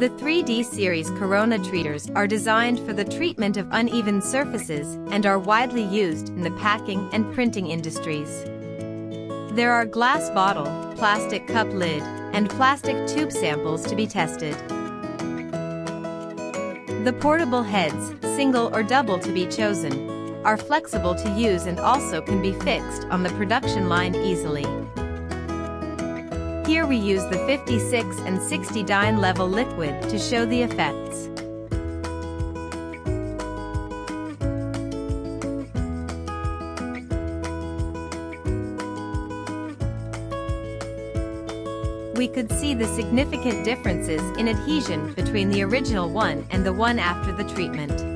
The 3D series Corona treaters are designed for the treatment of uneven surfaces and are widely used in the packing and printing industries. There are glass bottle, plastic cup lid, and plastic tube samples to be tested. The portable heads, single or double to be chosen, are flexible to use and also can be fixed on the production line easily. Here we use the 56 and 60 dyne level liquid to show the effects. We could see the significant differences in adhesion between the original one and the one after the treatment.